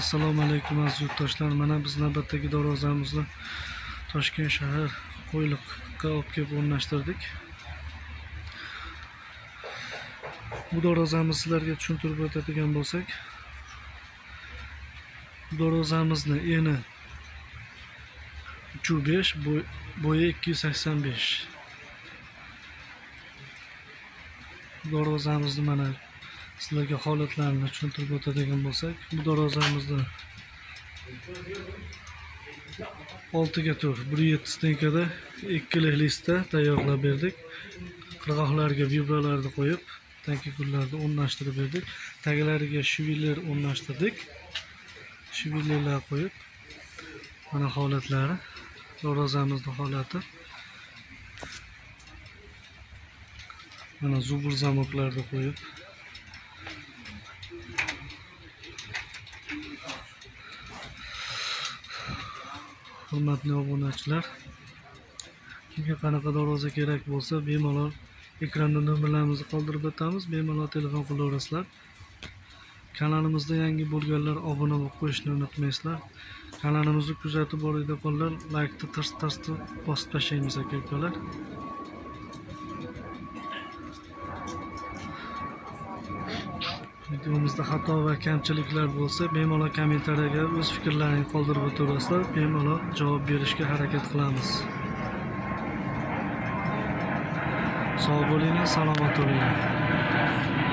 assalomu alaykum aziz yurtdoshlar. Mana biz navbatdagi darvozamizni toshkent shahar qo'yliqqa olib kelib o'rnashtirdik. Bu darvozamizni sizlarga tushuntirib o'tadigan bo'lsak bu darvozamizni eni uch besh bo'yi ikki yuz sakson besh. Darvozamizni mana sizlarga holatlarini tushuntirib o'tadigan bo'lsak bu darvozamizni oltiga to'rt bir yetti stenkada ikkilik listda tayyorlab berdik. Qirg'oqlarga vibralarni qo'yib tanki gullarni o'rnashtirib berdik. Taglariga shviller o'rnashtirdik. Shvillerlar qo'yib mana holatlari darvozamizni holati. Mana zubur zamoklarni qo'yib hurmatli obunachilar kimga qanaqa darvoza kerak bo'lsa bemalol ekranda nomerlarimizni qoldirib o'tamiz. Bemalol telefon qilaverasizlar kanalimizda yangi bo'lganlar obuna bo'lib qo'yishni unutmaysizlar. Kanalimizni kuzatib boradiganlar laykni tirs tirs bosib tashlaymiz aka ukalar videomizda xato va kamchiliklar bo'lsa bemalol kommentariyaga o'z fikrlaringni qoldirib o'taverasizlar bemalol javob berishga harakat qilamiz. Sog' bo'linglar salomat bo'linglar